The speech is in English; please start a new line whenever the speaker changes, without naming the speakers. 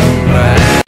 around.